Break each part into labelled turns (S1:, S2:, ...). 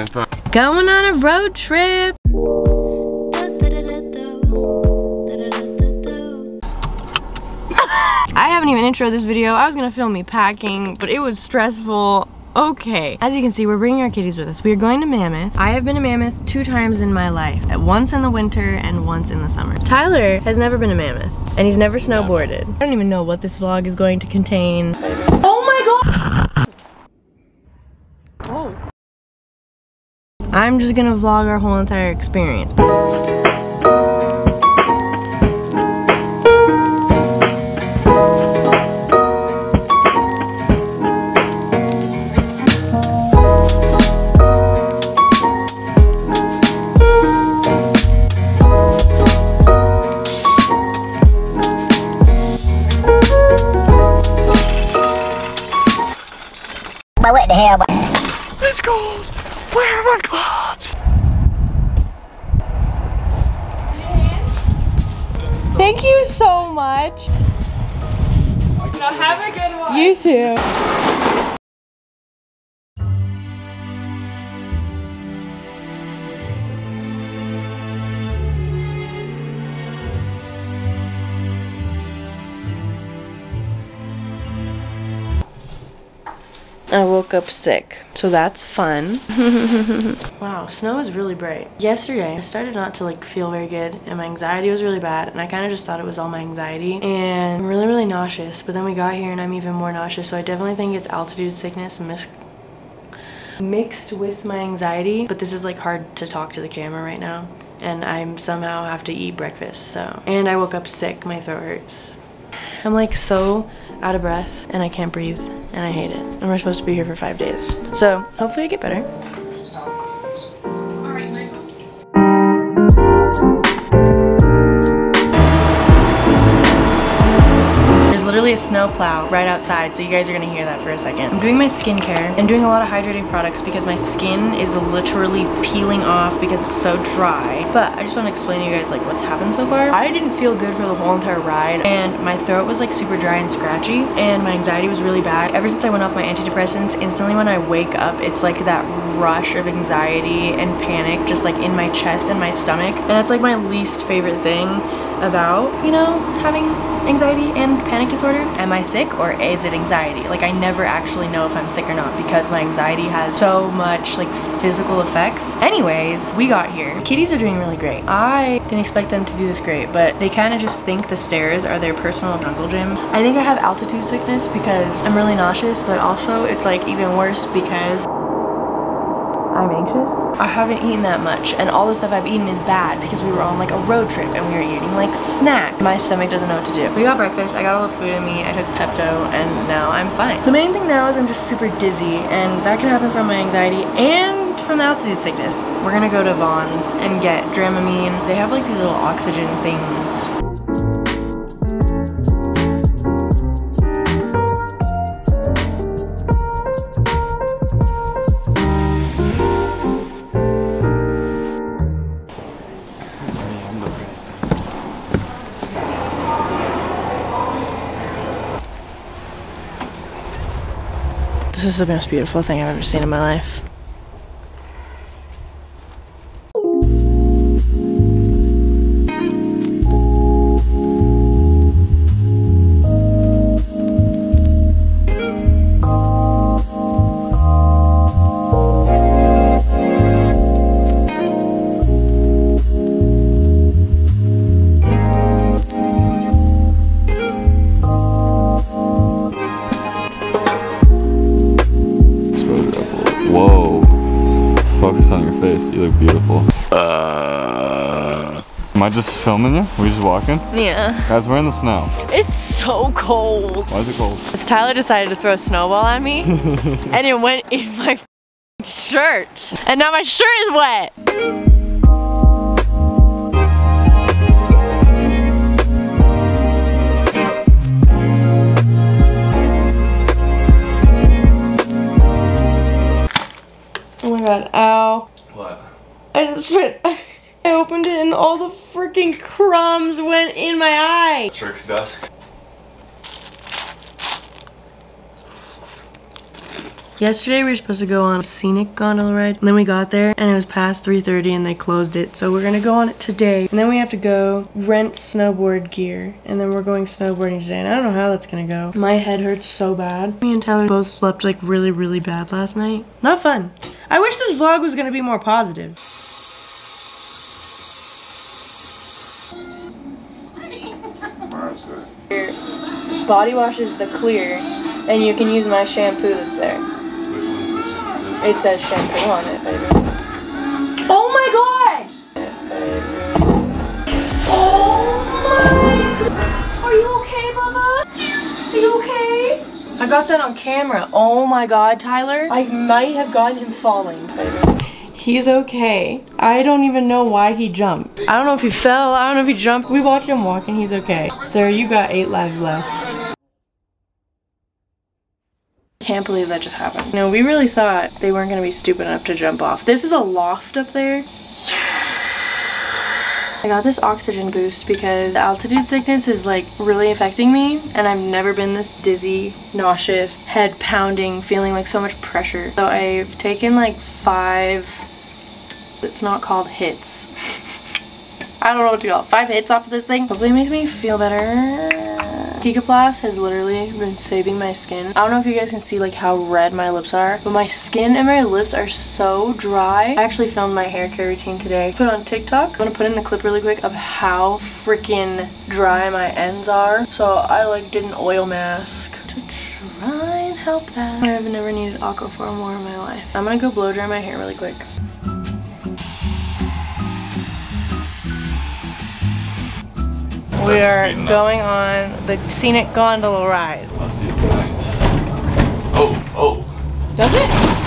S1: Going on a road trip. I haven't even introed this video. I was gonna film me packing, but it was stressful. Okay. As you can see, we're bringing our kitties with us. We are going to Mammoth. I have been to Mammoth two times in my life. At once in the winter and once in the summer. Tyler has never been to Mammoth and he's never snowboarded. I don't even know what this vlog is going to contain. Oh my god! Oh. I'm just gonna vlog our whole entire experience.
S2: But what the hell?
S3: It's cold. Where are my gloves?
S1: Thank you so much.
S4: Now have a good one.
S1: You too. I woke up sick, so that's fun. wow, snow is really bright. Yesterday, I started not to like feel very good, and my anxiety was really bad, and I kind of just thought it was all my anxiety, and I'm really, really nauseous. But then we got here, and I'm even more nauseous, so I definitely think it's altitude sickness mixed with my anxiety. But this is like hard to talk to the camera right now, and I'm somehow have to eat breakfast. So, and I woke up sick. My throat hurts. I'm like so out of breath and I can't breathe and I hate it. And we're supposed to be here for five days. So hopefully I get better. Literally a snow plow right outside, so you guys are gonna hear that for a second. I'm doing my skincare and doing a lot of hydrating products because my skin is literally peeling off because it's so dry. But I just wanna explain to you guys like what's happened so far. I didn't feel good for the whole entire ride and my throat was like super dry and scratchy and my anxiety was really bad. Ever since I went off my antidepressants, instantly when I wake up, it's like that rush of anxiety and panic just like in my chest and my stomach. And that's like my least favorite thing about, you know, having anxiety and panic disorder. Am I sick or is it anxiety? Like I never actually know if I'm sick or not because my anxiety has so much like physical effects. Anyways, we got here. Kitties are doing really great. I didn't expect them to do this great, but they kind of just think the stairs are their personal jungle gym. I think I have altitude sickness because I'm really nauseous, but also it's like even worse because I'm anxious. I haven't eaten that much and all the stuff I've eaten is bad because we were on like a road trip and we were eating like snack. My stomach doesn't know what to do. We got breakfast, I got all the food in me, I took Pepto and now I'm fine. The main thing now is I'm just super dizzy and that can happen from my anxiety and from the altitude sickness. We're gonna go to Vons and get Dramamine. They have like these little oxygen things is the most beautiful thing I've ever seen in my life.
S3: Focus on your face. You look beautiful. Uh. Am I just filming you? Are we just walking?
S1: Yeah.
S3: Guys, we're in the snow.
S1: It's so cold.
S3: Why is it cold?
S1: Because Tyler decided to throw a snowball at me and it went in my shirt. And now my shirt is wet. Freaking crumbs went in my eye.
S3: Trick's desk.
S1: Yesterday we were supposed to go on a scenic gondola ride. And then we got there and it was past 3.30 and they closed it. So we're gonna go on it today. And then we have to go rent snowboard gear. And then we're going snowboarding today. And I don't know how that's gonna go. My head hurts so bad. Me and Tyler both slept like really, really bad last night. Not fun. I wish this vlog was gonna be more positive. Body wash is the clear, and you can use my shampoo that's there. It says shampoo on it, baby. Oh my god! Oh my! Are you okay, Mama? Are you okay? I got that on camera. Oh my god, Tyler. I might have gotten him falling. He's okay. I don't even know why he jumped. I don't know if he fell. I don't know if he jumped. We watched him walk and he's okay. Sir, you got eight lives left. Can't believe that just happened. No, we really thought they weren't gonna be stupid enough to jump off. This is a loft up there. I got this oxygen boost because altitude sickness is like really affecting me and I've never been this dizzy, nauseous, head pounding, feeling like so much pressure. So I've taken like five, it's not called hits. I don't know what to call it. Five hits off of this thing. Hopefully it makes me feel better. Cicaplast has literally been saving my skin. I don't know if you guys can see like how red my lips are, but my skin and my lips are so dry. I actually filmed my hair care routine today. Put on TikTok. I'm gonna put in the clip really quick of how freaking dry my ends are. So I like did an oil mask to try and help that. I have never needed Aquaphor more in my life. I'm gonna go blow dry my hair really quick. We are going on the scenic gondola ride.
S3: Oh, oh.
S1: Does it?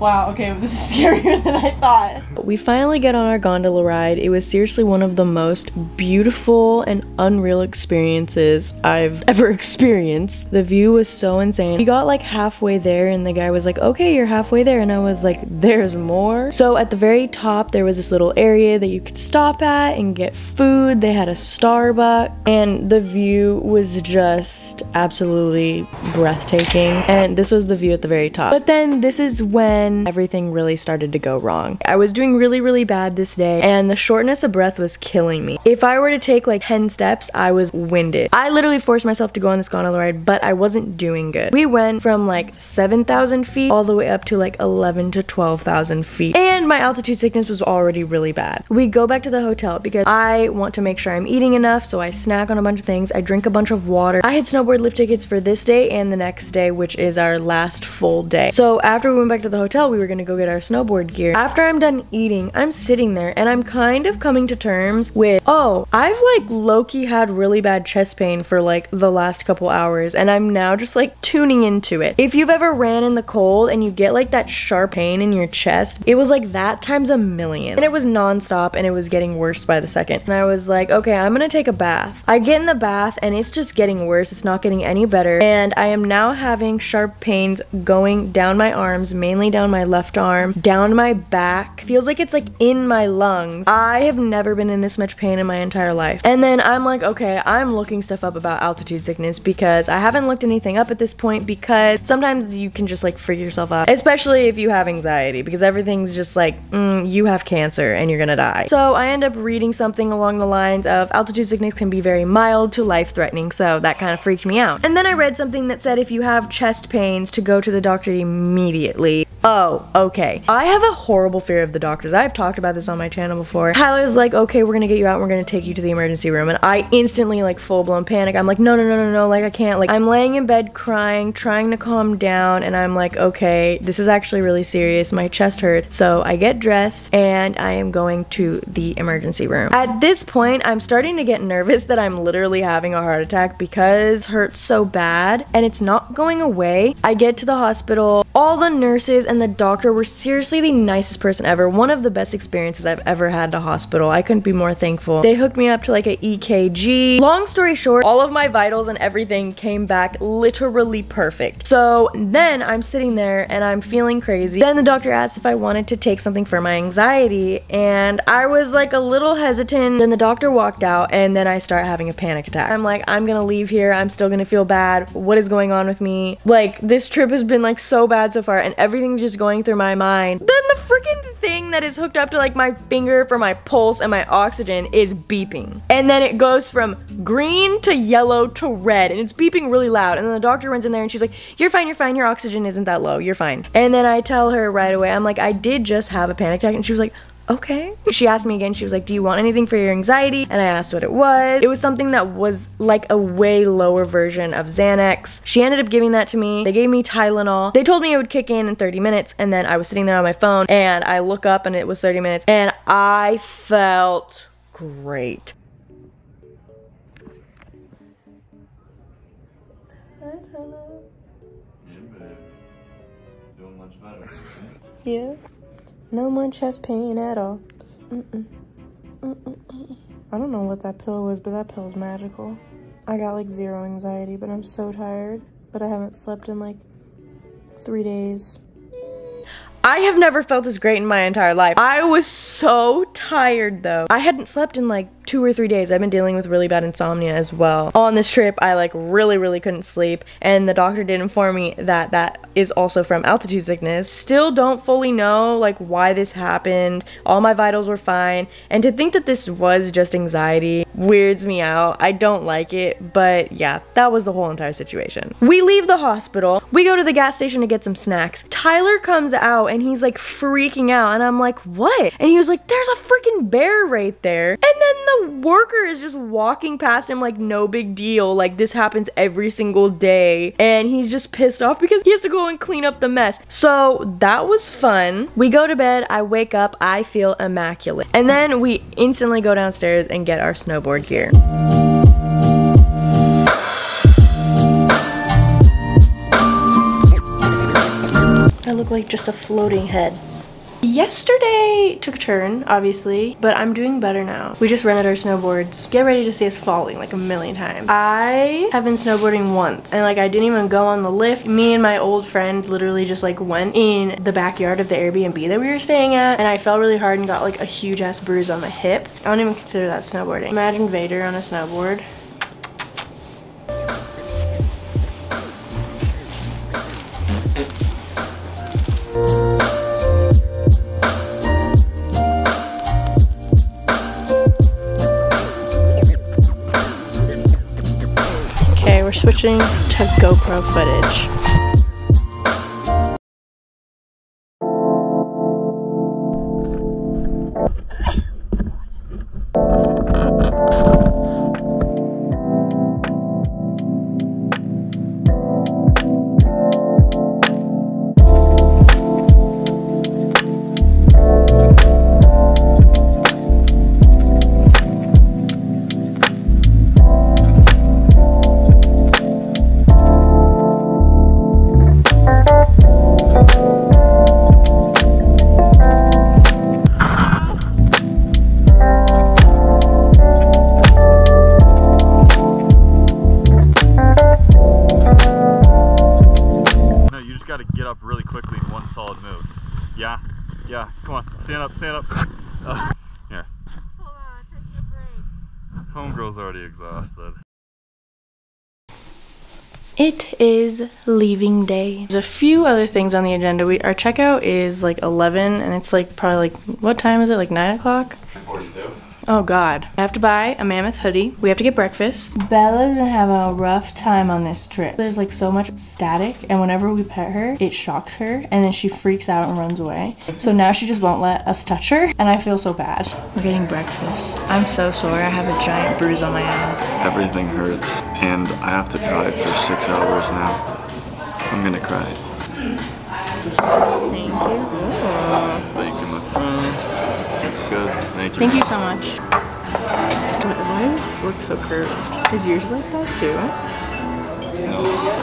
S1: Wow, okay, this is scarier than I thought. We finally get on our gondola ride. It was seriously one of the most beautiful and unreal experiences I've ever experienced. The view was so insane. We got like halfway there and the guy was like, okay, you're halfway there. And I was like, there's more. So at the very top, there was this little area that you could stop at and get food. They had a Starbucks and the view was just absolutely breathtaking. And this was the view at the very top. But then this is when everything really started to go wrong. I was doing really, really bad this day and the shortness of breath was killing me. If I were to take like 10 steps, I was winded. I literally forced myself to go on this gondola ride, but I wasn't doing good. We went from like 7,000 feet all the way up to like 11 to 12,000 feet. And my altitude sickness was already really bad. We go back to the hotel because I want to make sure I'm eating enough, so I snack on a bunch of things. I drink a bunch of water. I had snowboard lift tickets for this day and the next day, which is our last full day. So after we went back to the hotel, we were gonna go get our snowboard gear. After I'm done eating, I'm sitting there and I'm kind of coming to terms with, oh, I've like low-key had really bad chest pain for like the last couple hours and I'm now just like tuning into it. If you've ever ran in the cold and you get like that sharp pain in your chest, it was like that times a million. And it was nonstop and it was getting worse by the second. And I was like, okay, I'm gonna take a bath. I get in the bath and it's just getting worse. It's not getting any better. And I am now having sharp pains going down my arms, mainly down my left arm, down my back. Feels like it's like in my lungs. I have never been in this much pain in my entire life. And then I'm like, okay, I'm looking stuff up about altitude sickness because I haven't looked anything up at this point because sometimes you can just like freak yourself out, especially if you have anxiety because everything's just like, mm, you have cancer and you're gonna die. So I end up reading something along the lines of altitude sickness can be very mild to life threatening. So that kind of freaked me out. And then I read something that said if you have chest pains to go to the doctor immediately. Oh, okay. I have a horrible fear of the doctors. I've talked about this on my channel before. Tyler's like, okay, we're gonna get you out. and We're gonna take you to the emergency room. And I instantly like full blown panic. I'm like, no, no, no, no, no. Like I can't. Like I'm laying in bed crying, trying to calm down. And I'm like, okay, this is actually really serious. My chest hurts. So I get dressed and I am going to the emergency room. At this point, I'm starting to get nervous that I'm literally having a heart attack because it hurts so bad and it's not going away. I get to the hospital. All the nurses and the doctor were seriously the nicest person ever. One of the best experiences I've ever had at a hospital. I couldn't be more thankful. They hooked me up to like a EKG. Long story short, all of my vitals and everything came back literally perfect. So then I'm sitting there and I'm feeling crazy. Then the doctor asked if I wanted to take something for my anxiety and I was like a little hesitant. Then the doctor walked out and then I start having a panic attack. I'm like, I'm gonna leave here. I'm still gonna feel bad. What is going on with me? Like this trip has been like so bad so far and everything's just going through my mind. Then the freaking thing that is hooked up to like my finger for my pulse and my oxygen is beeping. And then it goes from green to yellow to red and it's beeping really loud. And then the doctor runs in there and she's like, You're fine, you're fine, your oxygen isn't that low, you're fine. And then I tell her right away, I'm like, I did just have a panic attack. And she was like, okay. She asked me again, she was like, do you want anything for your anxiety? And I asked what it was. It was something that was like a way lower version of Xanax. She ended up giving that to me. They gave me Tylenol. They told me it would kick in in 30 minutes and then I was sitting there on my phone and I look up and it was 30 minutes and I felt great.
S3: Doing much better.
S1: Yeah. No more chest pain at all. Mm-mm. I don't know what that pill was, but that pill pill's magical. I got like zero anxiety, but I'm so tired. But I haven't slept in like three days. I have never felt this great in my entire life. I was so tired though. I hadn't slept in like two or three days. I've been dealing with really bad insomnia as well. On this trip, I like really, really couldn't sleep, and the doctor did inform me that that is also from altitude sickness. Still don't fully know like why this happened. All my vitals were fine, and to think that this was just anxiety weirds me out. I don't like it, but yeah, that was the whole entire situation. We leave the hospital. We go to the gas station to get some snacks. Tyler comes out and he's like freaking out, and I'm like, what? And he was like, there's a freaking bear right there. And then the worker is just walking past him like no big deal. Like this happens every single day. And he's just pissed off because he has to go and clean up the mess. So that was fun. We go to bed. I wake up. I feel immaculate. And then we instantly go downstairs and get our snowboard gear. I look like just a floating head. Yesterday took a turn, obviously, but I'm doing better now. We just rented our snowboards. Get ready to see us falling like a million times. I have been snowboarding once and like I didn't even go on the lift. Me and my old friend literally just like went in the backyard of the Airbnb that we were staying at and I fell really hard and got like a huge ass bruise on my hip. I don't even consider that snowboarding. Imagine Vader on a snowboard. Okay, to GoPro footage.
S3: Homegirl's already exhausted.
S1: It is leaving day. There's a few other things on the agenda. We our checkout is like 11 and it's like probably like what time is it? Like 9 o'clock?
S3: 42.
S1: Oh god. I have to buy a mammoth hoodie. We have to get breakfast. Bella's been having a rough time on this trip. There's like so much static and whenever we pet her, it shocks her and then she freaks out and runs away. So now she just won't let us touch her and I feel so bad. We're getting breakfast. I'm so sore. I have a giant bruise on my ass.
S3: Everything hurts, and I have to drive for six hours now. I'm gonna cry.
S1: Thank you.
S3: Thank Thank you.
S1: Thank you so much. Why is this fork so curved? Is yours like that too?
S3: No.